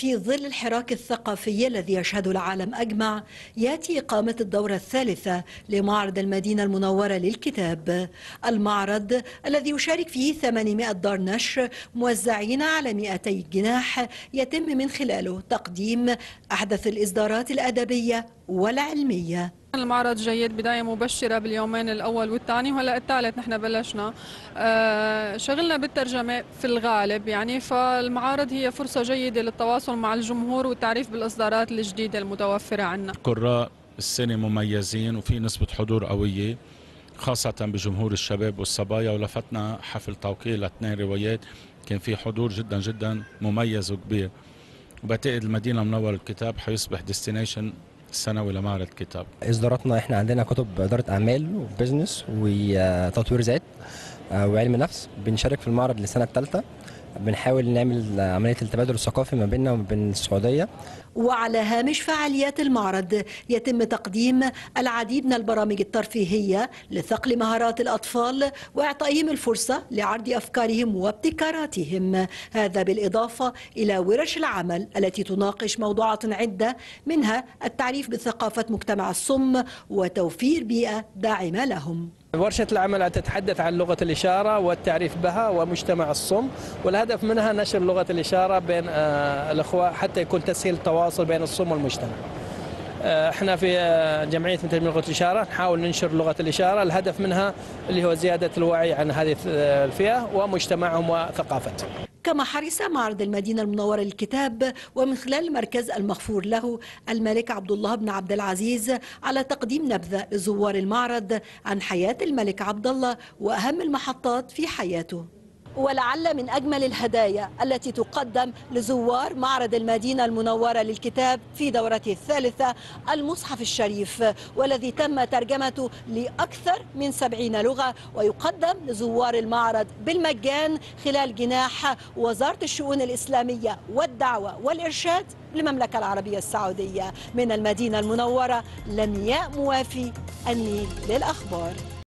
في ظل الحراك الثقافي الذي يشهده العالم أجمع يأتي إقامة الدورة الثالثة لمعرض المدينة المنورة للكتاب. المعرض الذي يشارك فيه 800 دار نشر موزعين على 200 جناح يتم من خلاله تقديم أحدث الإصدارات الأدبية والعلمية. المعرض جيد بداية مبشرة باليومين الأول والثاني وهلأ الثالث نحن بلشنا. آه، شغلنا بالترجمة في الغالب يعني فالمعارض هي فرصة جيدة للتواصل مع الجمهور والتعريف بالإصدارات الجديدة المتوفرة عنا. قراء السنة مميزين وفي نسبة حضور قوية خاصة بجمهور الشباب والصبايا. ولفتنا حفل توقيع لاثنين روايات كان في حضور جدا جدا مميز وكبير. وبعتقد المدينة المنورة الكتاب حيصبح destination السنوي لمعرض كتاب. إصداراتنا إحنا عندنا كتب إدارة أعمال و business وتطوير ذات آه، وعلم نفس. بنشارك في المعرض للسنه الثالثه بنحاول نعمل عملية التبادل الثقافي ما بيننا وما بين السعودية. وعلى هامش فعاليات المعرض يتم تقديم العديد من البرامج الترفيهية لثقل مهارات الأطفال وإعطائهم الفرصة لعرض أفكارهم وابتكاراتهم. هذا بالإضافة إلى ورش العمل التي تناقش موضوعات عدة منها التعريف بثقافة مجتمع الصم وتوفير بيئة داعمة لهم. ورشة العمل تتحدث عن لغة الإشارة والتعريف بها ومجتمع الصم والهدف منها نشر لغة الإشارة بين آه، الأخوة حتى يكون تسهيل التواصل بين الصم والمجتمع. آه، إحنا في آه، جمعية مترجمين لغة الإشارة نحاول ننشر لغة الإشارة. الهدف منها اللي هو زيادة الوعي عن هذه الفئة ومجتمعهم وثقافتهم. كما حرص معرض المدينة المنورة للكتاب ومن خلال المركز المغفور له الملك عبد الله بن عبد العزيز على تقديم نبذة لزوار المعرض عن حياة الملك عبد الله وأهم المحطات في حياته. ولعل من أجمل الهدايا التي تقدم لزوار معرض المدينة المنورة للكتاب في دورته الثالثة المصحف الشريف والذي تم ترجمته لأكثر من سبعين لغة ويقدم لزوار المعرض بالمجان خلال جناح وزارة الشؤون الإسلامية والدعوة والإرشاد للمملكة العربية السعودية. من المدينة المنورة لمياء موافي النيل للأخبار.